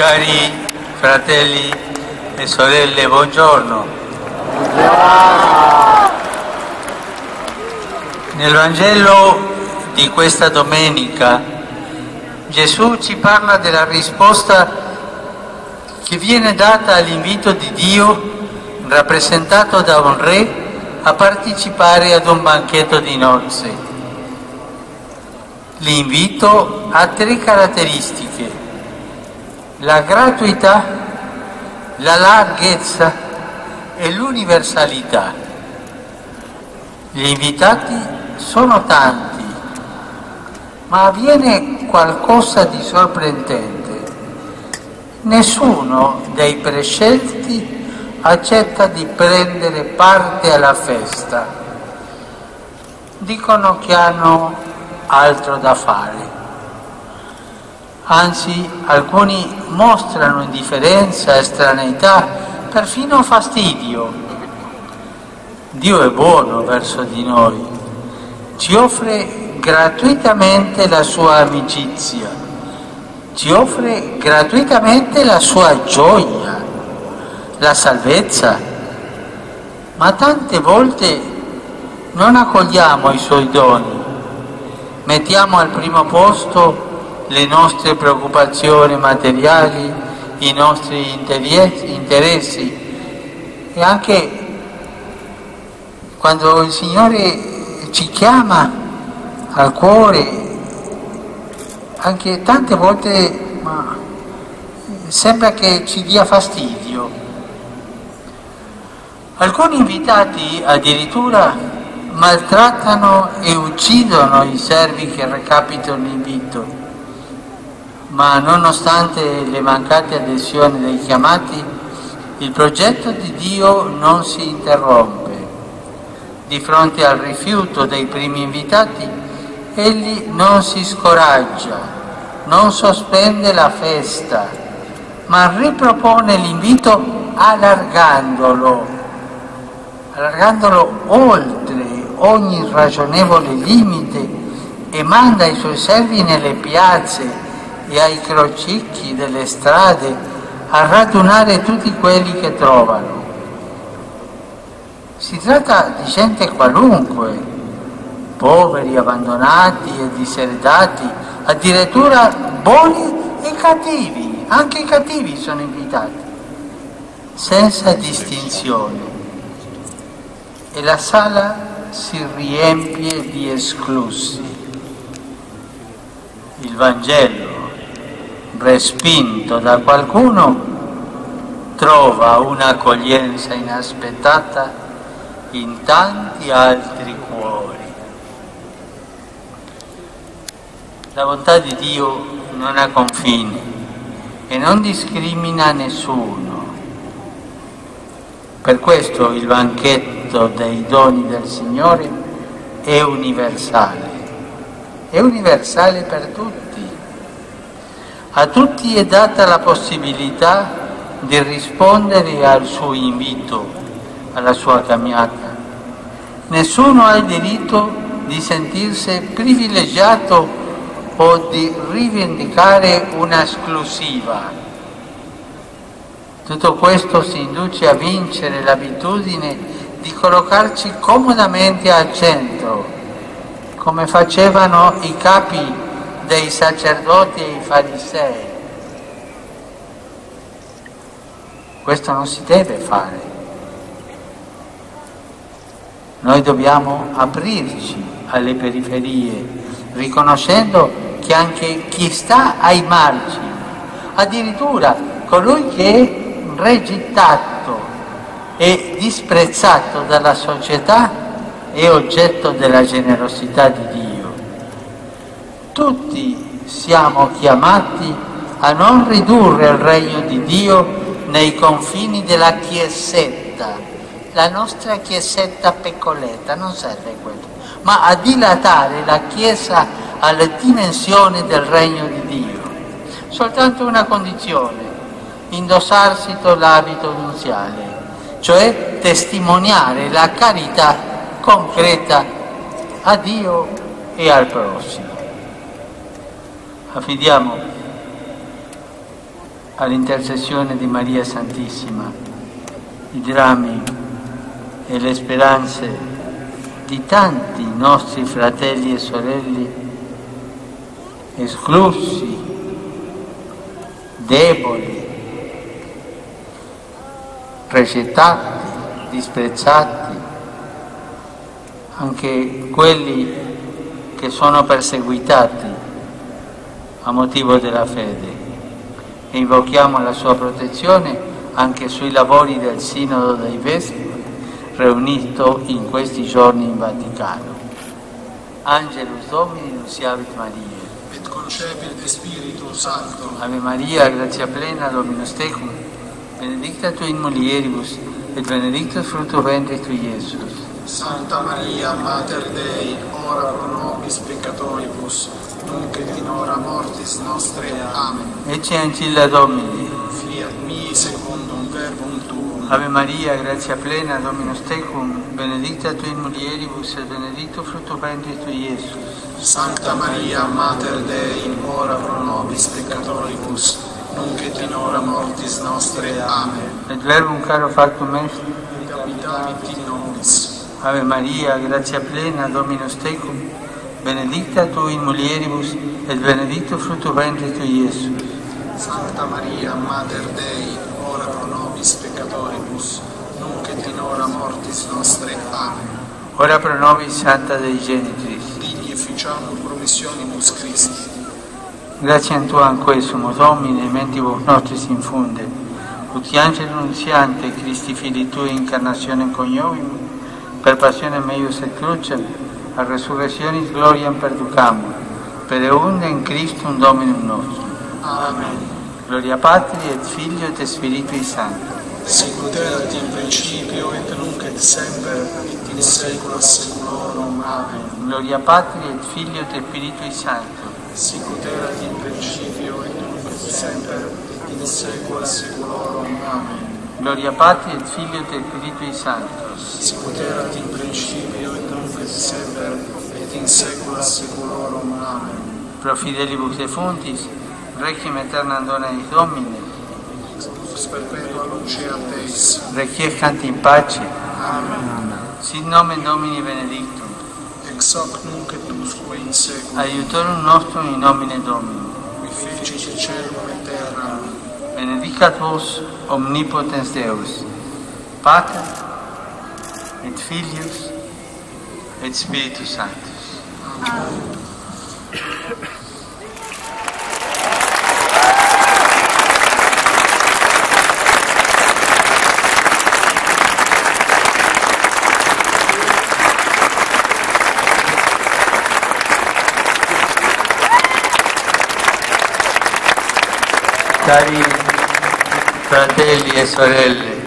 Cari fratelli e sorelle, buongiorno. Nel Vangelo di questa domenica Gesù ci parla della risposta che viene data all'invito di Dio rappresentato da un re a partecipare ad un banchetto di nozze. L'invito ha tre caratteristiche, la gratuità, la larghezza e l'universalità. Gli invitati sono tanti, ma avviene qualcosa di sorprendente. Nessuno dei prescelti accetta di prendere parte alla festa. Dicono che hanno altro da fare. Anzi, alcuni mostrano indifferenza, estraneità, perfino fastidio. Dio è buono verso di noi, ci offre gratuitamente la sua amicizia, ci offre gratuitamente la sua gioia, la salvezza, ma tante volte non accogliamo i suoi doni mettiamo al primo posto le nostre preoccupazioni materiali, i nostri interessi e anche quando il Signore ci chiama al cuore, anche tante volte sembra che ci dia fastidio. Alcuni invitati addirittura maltrattano e uccidono i servi che recapitano l'invito, ma nonostante le mancate adesioni dei chiamati, il progetto di Dio non si interrompe. Di fronte al rifiuto dei primi invitati, egli non si scoraggia, non sospende la festa, ma ripropone l'invito allargandolo, allargandolo oltre ogni ragionevole limite e manda i suoi servi nelle piazze e ai crocicchi delle strade a radunare tutti quelli che trovano. Si tratta di gente qualunque, poveri, abbandonati e diseredati, addirittura buoni e cattivi, anche i cattivi sono invitati, senza distinzione. E la sala si riempie di esclusi. Il Vangelo, respinto da qualcuno, trova un'accoglienza inaspettata in tanti altri cuori. La bontà di Dio non ha confini e non discrimina nessuno. Per questo il banchetto dei doni del Signore è universale, è universale per tutti. A tutti è data la possibilità di rispondere al suo invito, alla sua camminata. Nessuno ha il diritto di sentirsi privilegiato o di rivendicare una esclusiva. Tutto questo si induce a vincere l'abitudine di collocarci comodamente al centro, come facevano i capi dei sacerdoti e i farisei. Questo non si deve fare. Noi dobbiamo aprirci alle periferie, riconoscendo che anche chi sta ai margini, addirittura colui che è regittato e disprezzato dalla società è oggetto della generosità di Dio. Tutti siamo chiamati a non ridurre il regno di Dio nei confini della chiesetta, la nostra chiesetta piccoletta, non serve quello, ma a dilatare la Chiesa alle dimensioni del regno di Dio. Soltanto una condizione, indossarsi l'abito nunziale cioè testimoniare la carità concreta a Dio e al prossimo. Affidiamo all'intercessione di Maria Santissima, i drammi e le speranze di tanti nostri fratelli e sorelle esclusi, deboli, regettati, disprezzati, anche quelli che sono perseguitati a motivo della fede e invochiamo la sua protezione anche sui lavori del Sinodo dei Vescovi riunito in questi giorni in Vaticano. Angelus Domini nunciavit Maria. et concepit Spiritu Sancto. Ave Maria, grazia plena, Dominus tecum, benedicta tu in mulieribus, et benedictus fructus ventris tui, Iesus. Santa Maria, Mater Dei, ora pro nobis peccatoribus, nunc et in hora mortis nostre. Amen. Ecce ancilla Domini. Fiat mi secundum verbum tuum. Ave Maria, gratia plena, Dominus tecum, benedicta tu in mulieribus et benedictus fructus ventris tui, Iesus. Sancta Maria, Mater Dei, ora pro nobis peccatoribus, nunc et in hora mortis nostre. Amen. Et verbum caro factum est, et abitavit in nobis. Ave Maria, gratia plena, Dominus tecum, benedicta tu in mulieribus, et benedictus fructus ventris tui, Iesus. Santa Maria, Mater Dei, ora pro nobis peccatoribus, nunc et in hora mortis nostre. Amen. Ora pro nobis Santa Dei Genitris. Digli ficiamur promissionibus Christi. Grazie Tuam quesum, Domine, mentibus nostris infunde, ut angelo nunziante, Christi fili Tui, incarnazione coniovim, per passione meius et crucem, a resurrectionis gloriam perducamur, per eundem Christum Dominum nostrum. Amen. Gloria Patri et Filio et Spiritui Sancto. Sicut erat in principio et nunc et semper et in saecula saeculorum. Amen. Gloria Patri et Filio et Spiritui Sancto. Sicut erat in principio et nunc et semper et in saecula saeculorum. Amen. Gloria Patri et Filio et Spiritui Sancto. Sicut erat in principio semper et in saecula saeculorum amen. Pro fidelibus defunctis requiem aeternam dona eis domine. Ex perpetua luce a teis requiescant in pace. Amen, amen. sit nomen domini benedictum. Ex hoc nunc et usque in saecula aiutorum nostrum in nomine domini. Qui fecit caelum et terra. Benedicat vos omnipotens deus pater et filius et Spiritus Sanctus. Cari fratelli e sorelle,